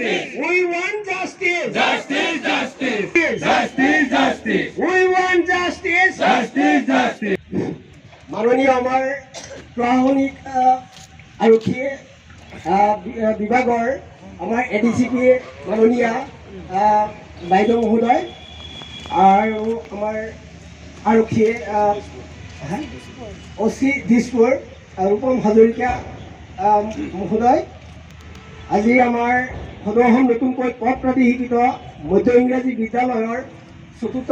justice. We want justice. Justice, justice. Justice, justice. We want justice. Justice, justice. মাননীয় আমাৰ প্ৰশাসনিক আহ, আৰক্ষী আহ, বি- আহ, বিভাগৰ আমাৰ এ ডি চি পি মাননীয়া বাইদেউ মহোদয় আৰু আমাৰ আৰক্ষী অ চি দিছপুৰ আহ, ৰূপম হাজৰিকা মহোদয় আজি আমাৰ সদৌ নতুনকৈ পদ প্ৰাধিকৃত মধ্য ইংৰাজী বিদ্যালয়ৰ চতুৰ্থ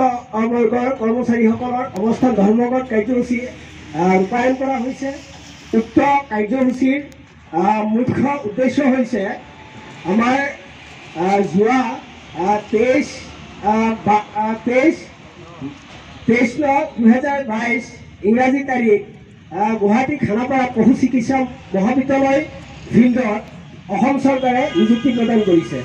বৰ্গৰ কৰ্মচাৰীসকলৰ অৱস্থান ধৰ্মঘট কাৰ্যসূচী ৰূপায়ণ কৰা হৈছে। উক্ত কাৰ্যসূচীৰ মুখ্য উদ্দেশ্য হৈছে আমাৰ যোৱা তেইছ তেইছ তেইছ ন দুহেজাৰ বাইছ ইংৰাজী তাৰিখ গুৱাহাটী খানাপাৰা পশু চিকিৎসা মহাবিদ্যালয় ফিল্ডত অসম চৰকাৰে নিযুক্তি প্ৰদান কৰিছে।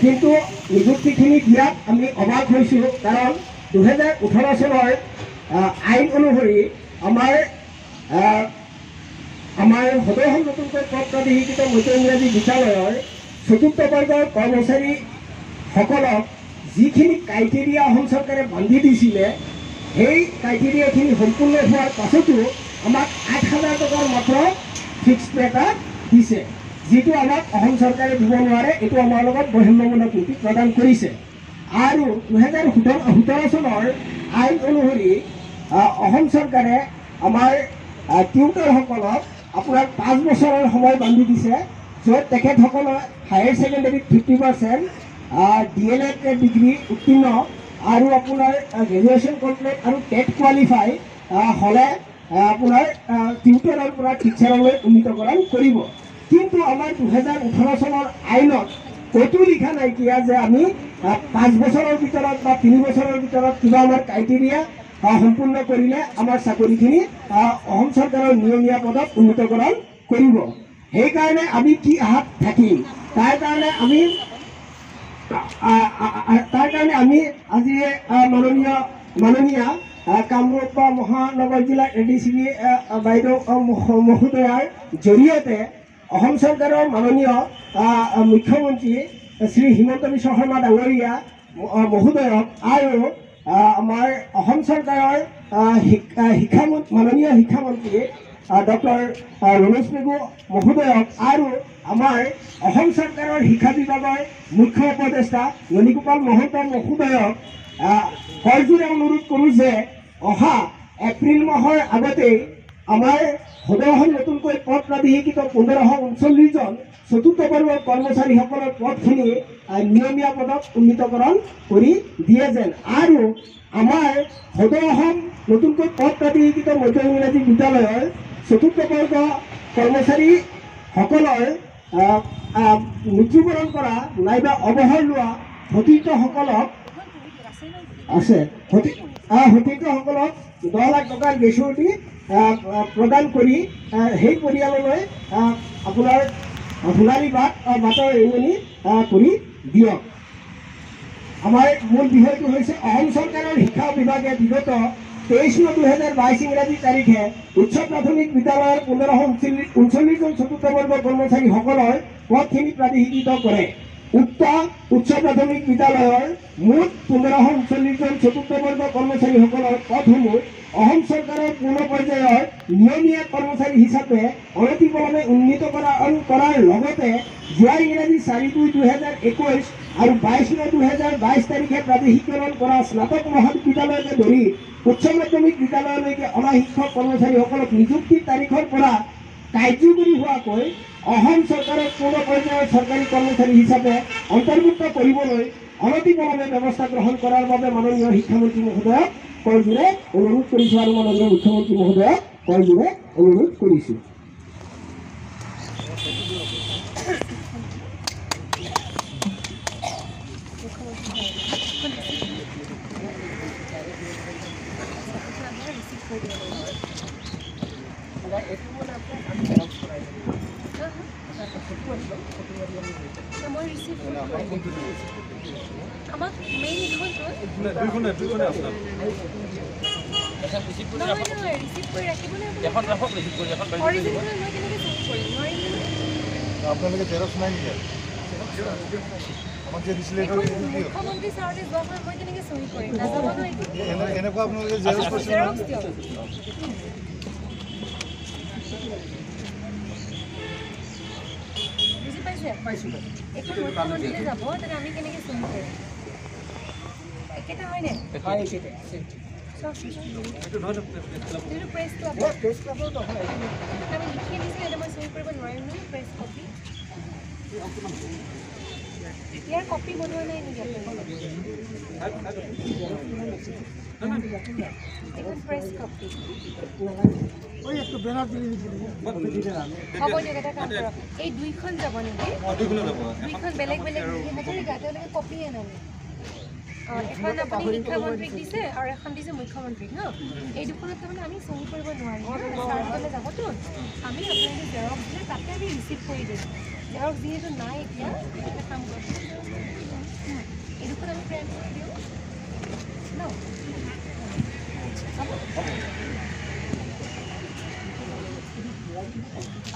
কিন্তু নিযুক্তিখিনি দিয়াত আমি অবাক হৈছোঁ কাৰণ দুহেজাৰ ওঠৰ চনৰ আইন অনুসৰি আমাৰ আমাৰ সদৌ নতুনকৈ পদ প্ৰাধিকৃত মধ্য ইংৰাজী বিদ্যালয়ৰ চতুৰ্থ বৰ্গৰ কৰ্মচাৰীসকলক যিখিনি ক্ৰাইটেৰিয়া অসম চৰকাৰে বান্ধি দিছিলে সেই ক্ৰাইটেৰিয়াখিনি সম্পূৰ্ণ হোৱাৰ পাছতো আমাক আঠ হাজাৰ টকাৰ মাত্ৰ ফিক্স পে এটা দিছে। যিটো আমাক অসম চৰকাৰে দিব নোৱাৰে এইটো আমাৰ লগত বহিৰ্মমূলক নীতি প্ৰদান কৰিছে। আৰু দুহেজাৰ সোতৰ সোতৰ চনৰ আইন অনুসৰি অসম চৰকাৰে আমাৰ টিউটৰসকলক আপোনাৰ পাঁচ বছৰৰ সময় বান্ধি দিছে য'ত তেখেতসকলৰ higher ছেকেণ্ডেৰীত fifty percent D El Ed degree উত্তীৰ্ণ আৰু আপোনাৰ গ্ৰেজুৱেশ্যন কমপ্লিট আৰু টেট কোৱালিফাই হ'লে আপোনাৰ টিউটৰৰ পৰা টিচাৰলৈ উন্নীতকৰণ কৰিব। কিন্তু আমাৰ দুহেজাৰ ওঠৰ চনৰ আইনত ক'তো লিখা নাইকিয়া যে আমি পাঁচ বছৰৰ ভিতৰত বা তিনি বছৰৰ ভিতৰত কিবা আমাৰ ক্ৰাইটেৰিয়া সম্পূৰ্ণ কৰিলে আমাৰ চাকৰিখিনি অসম চৰকাৰৰ নিয়মীয়া পদত উন্নীতকৰণ কৰিব। সেইকাৰণে আমি কি আশাত থাকিম? তাৰ কাৰণে আমি তাৰ কাৰণে আমি আজি মাননীয় মাননীয়া কামৰূপ মহানগৰ জিলাৰ এ ডি চি বি বাইদেউ মহোদয়াৰ জৰিয়তে অসম চৰকাৰৰ মাননীয় মুখ্যমন্ত্ৰী শ্ৰী হিমন্ত বিশ্ব শৰ্মা ডাঙৰীয়া মহোদয়ক আৰু আমাৰ অসম চৰকাৰৰ আহ, শিক- আহ, শিক্ষামন্ত্ৰী মাননীয় শিক্ষামন্ত্ৰী ডক্টৰ ৰমেশ পেগু মহোদয়ক আৰু আমাৰ অসম চৰকাৰৰ শিক্ষা বিভাগৰ মুখ্য উপদেষ্টা ননীগোপাল মহন্ত মহোদয়ক আহ, কৰযোৰে অনুৰোধ কৰোঁ যে অহা এপ্ৰিল মাহৰ আগতেই আমাৰ সদৌখন নতুনকৈ পদ প্ৰাধিকৃত পোন্ধৰশ ঊনচল্লিছজন চতুৰ্থ বৰ্গৰ কৰ্মচাৰীসকলৰ পদখিনি নিয়মীয়া পদত উন্নীতকৰণ কৰি দিয়ে যেন। আৰু আমাৰ সদৌ অসম নতুনকৈ পদ প্ৰাধিকৃত মধ্য ইংৰাজী বিদ্যালয়ৰ চতুৰ্থ বৰ্গ কৰ্মচাৰীসকলৰ মৃত্যুবৰণ কৰা নাইবা অৱসৰ লোৱা সতীৰ্থসকলক আছে। সতীৰ্থসকলক দহ লাখ টকাৰ আহ, প্ৰদান কৰি সেই পৰিয়াললৈ আপোনাৰ সোণালী বাট বাটৰ আহ, কৰি দিয়ক। আমাৰ মূল বিষয়টো হৈছে অসম চৰকাৰৰ শিক্ষা বিভাগে বিগত তেইছ ন দুহেজাৰ বাইছ ইংৰাজী তাৰিখে উচ্চ প্ৰাথমিক বিদ্যালয়ৰ পোন্ধৰশ ঊনচল্লিছ ঊনচল্লিছজন চতুৰ্থ বৰ্গ কৰ্মচাৰীসকলৰ পদখিনি প্ৰাধিকৃত কৰে। উক্ত উচ্চ প্ৰাথমিক বিদ্যালয়ৰ মুঠ পোন্ধৰশ ঊনচল্লিছজন চতুৰ্থ বৰ্গ কৰ্মচাৰীসকলৰ পদসমূহ অসম নিয়মীয়া কৰ্মচাৰী হিচাপে অনতিপলমে উন্নীত কৰা কৰাৰ লগতে যোৱা ইংৰাজী চাৰি দুই দুহেজাৰ একৈছ আৰু বাইছ ন দুহেজাৰ বাইছ তাৰিখে প্ৰাদেশিকৰণ কৰা স্নাতক মহাবিদ্যালয়কে ধৰি উচ্চ মাধ্যমিক বিদ্যালয়লৈকে অনা শিক্ষক কৰ্মচাৰীসকলক নিযুক্তিৰ তাৰিখৰ পৰা কাৰ্যকৰী হোৱাকৈ অসম চৰকাৰৰ পূৰ্ণ পৰ্যায়ৰ চৰকাৰী কৰ্মচাৰী হিচাপে অন্তৰ্ভুক্ত কৰিবলৈ অনতিপলমে ব্যৱস্থা গ্ৰহণ কৰাৰ বাবে মাননীয় শিক্ষামন্ত্ৰী মহোদয়ক কৰযোৰে অনুৰোধ কৰিছোঁ আৰু মাননীয় মুখ্যমন্ত্ৰী মহোদয়ক। অনুৰোধ কৰিছোঁ মই ৰিচিভ আমাক মেইন ৰিচিভ কৰি এখন ৰাখক ৰিচিভ কৰি এখন। আপোনালোকে জেৰক্স নাই নেকি আমাক যে দিছিলে এখন এইটো কি হ'ল? মুখ্যমন্ত্ৰী ছাৰহঁতে যোৱা সময়ত মই কেনেকৈ চহী কৰিম নাযাব ন এইটো এনে- এনেকুৱা আপোনালোকে জেৰক্স কৰিছিলে নহয়? জেৰক্স দিয়ক বুজি পাইছে পাইছোঁ এখন মুখ্যমন্ত্ৰীলৈ যাব তেনে আমি কেনেকৈ চহী কৰিম একেটা হয়নে হ'ব দিয়ক এই দুইখন যাব নেকি দুইখনে বেলেগ বেলেগ নেকি হাজৰিকা তেওঁলোকে কপিয়ে নানে এখন আপুনি শিক্ষামন্ত্ৰীক দিছে আৰু এখন দিছে মুখ্যমন্ত্ৰীক ন? এই দুখনত তাৰমানে আমি চহী কৰিব নোৱাৰিম ছাৰসকলে যাবতো আমি আপোনালোকে জেৰক্স দিলে তাতে আমি ৰিচিভ কৰি দিম। জেৰক্স যিহেতু নাই এতিয়া এটা কাম কৰক উম, এই দুখন আমি প্ৰেৰণ কৰি দিওঁ ন?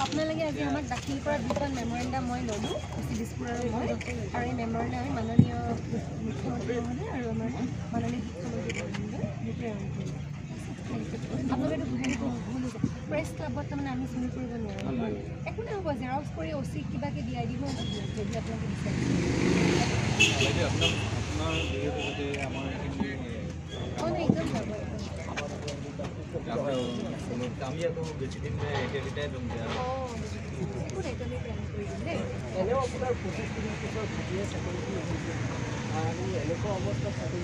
আপোনালোকে আজি আমাক দাখিল কৰা দুখন মেমৰেণ্ডাম মই ল'লোঁ। চি দিছপুৰ আৰু মই আৰু এই মেমৰেণ্ডাম আমি মাননীয় মুখ্যমন্ত্ৰী মহোদয় আৰু আমাৰ মাননীয় শিক্ষামন্ত্ৰী মহোদয় প্ৰেৰণ কৰিলোঁ। আপোনালোকেতো বুজি ভুল হৈছে। প্ৰেছ ক্লাবত তাৰমানে আমি চহী কৰিব নোৱাৰোঁ। একো নাই হ'ব জেৰক্স কৰি চিক কিবাকৈ দিয়াই দিব যদি আপোনালোকে অঁ নাই একদম যাব। একদম আমি আকৌ বেছি দিন এতিয়ালৈকে যাম অঁ একো নাই একদম প্ৰেৰণ কৰি দিম দেই এনেও আপোনাৰ পঁচিছ ত্ৰিছ বছৰ চাকৰি এনেকুৱা অৱস্থাত চাকৰি